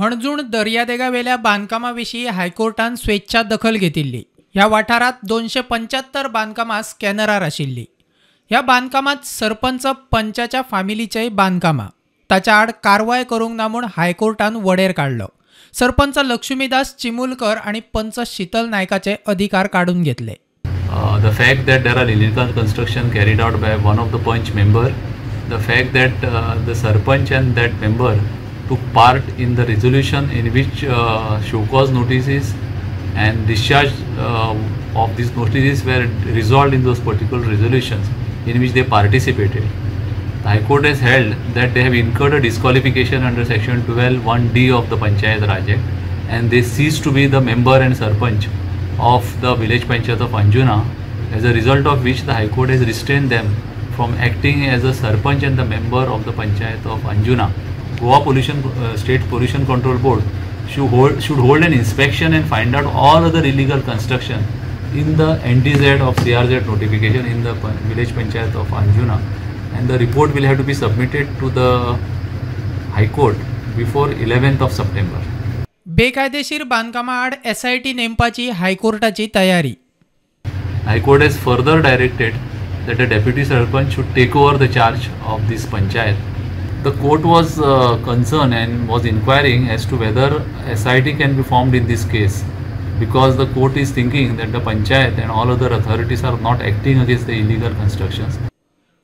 हणजूण दर्यादेगावेल्या बांदकामाविशीं हायकोर्टान स्वेच्छा दखल घेतिल्ली. ह्या वाठारांत दोनशे पंच्याहत्तर बांधकामास स्कॅनरार आशिल्लीं ह्या बांदकामांत सरपंच पंचाच्या फामिलीचेय बांधकामा. ताच्या आड कारवाय करूंक ना म्हूण हायकोर्टान वडेर काडलो सरपंच लक्ष्मीदास चिमुलकर आणि पंच शीतल नायकाचे अधिकार काढून घेतले. The fact that there are illegal construction carried out by one of the panch member the fact that the sarpanch and that member took part in the resolution in which uh, show cause notices and discharge uh, of these notices were resolved in those particular resolutions in which they participated. The High Court has held that they have incurred a disqualification under section 12 1D of the Panchayat Raj Act and they cease to be the member and sarpanch of the village panchayat of Anjuna as a result of which the High Court has restrained them from acting as a sarpanch and the member of the panchayat of Anjuna. Goa Pollution uh, State Pollution Control Board should hold, should hold an inspection and find out all other illegal construction in the NDZ of CRZ notification in the village panchayat of Anjuna. And the report will have to be submitted to the High Court before 11th of September. बेकायदेशीर बांधकामाआड S I T नेमपाची हायकोर्टाची तयारी. High court has further directed that a deputy sarpanch should take over the charge of this panchayat The court was uh, concerned and was inquiring as to whether SIT can be formed in this case because the court is thinking that the panchayat and all other authorities are not acting against the illegal constructions.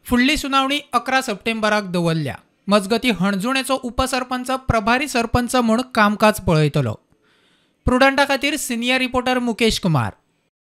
फुडली सुनावणी अकरा सप्टेंबराक दवरल्या मजगती हणजुणेचो उपसरपंच प्रभारी सरपंच म्हूण कामकाज पळयतलो प्रुडंटा खातीर सिनियर रिपोर्टर मुकेश कुमार